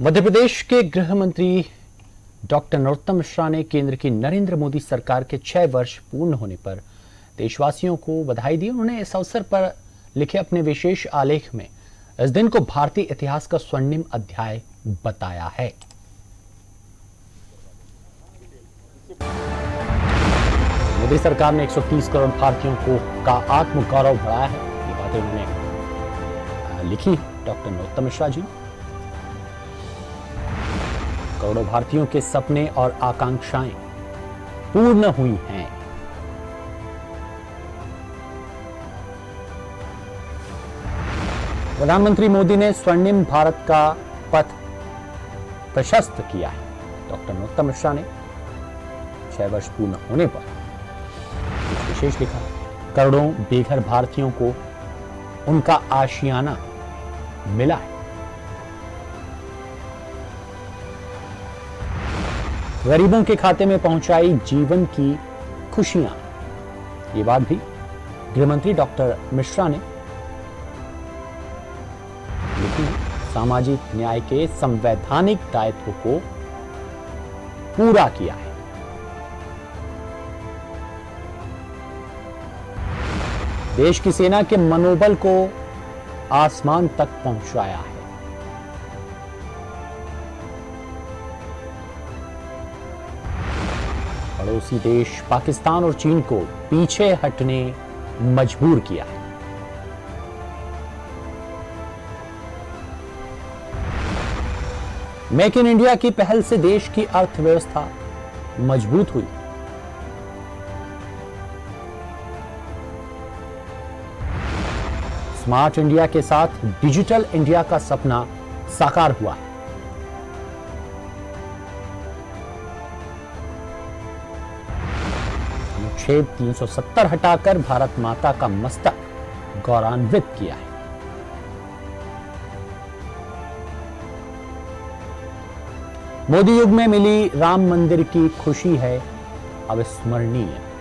मध्य प्रदेश के गृह मंत्री डॉक्टर नरोत्तम मिश्रा ने केंद्र की नरेंद्र मोदी सरकार के छह वर्ष पूर्ण होने पर देशवासियों को बधाई दी। उन्होंने इस अवसर पर लिखे अपने विशेष आलेख में, इस दिन को भारतीय इतिहास का स्वर्णिम अध्याय बताया है। मोदी सरकार ने 130 करोड़ भारतीयों को का आत्मगौरव बढ़ाया है। ये बातें उन्होंने लिखी डॉक्टर नरोत्तम मिश्रा जी। करोड़ों भारतीयों के सपने और आकांक्षाएँ पूर्ण हुई हैं। प्रधानमंत्री मोदी ने स्वर्णिम भारत का पथ प्रशस्त किया है। डॉक्टर नरोत्तम मिश्रा ने छह वर्ष पूर्ण होने पर विशेष लिखा। करोड़ों बेघर भारतीयों को उनका आशियाना मिला है। गरीबों के खाते में पहुंचाई जीवन की खुशियाँ। ये बात भी गृहमंत्री डॉक्टर मिश्रा ने लिखी सामाजिक न्याय के संवैधानिक दायित्व को पूरा किया है। देश की सेना के मनोबल को आसमान तक पहुँचाया है। पड़ोसी देश पाकिस्तान और चीन को पीछे हटने मजबूर किया है। मेक इन इंडिया की पहल से देश की अर्थव्यवस्था मज़बूत हुई। स्मार्ट इंडिया के साथ डिजिटल इंडिया का सपना साकार हुआ है। अनुच्छेद 370 हटाकर भारत माता का मस्तक गौरवान्वित किया है। मोदी युग में मिली राम मंदिर की खुशी है अविस्मरणीय।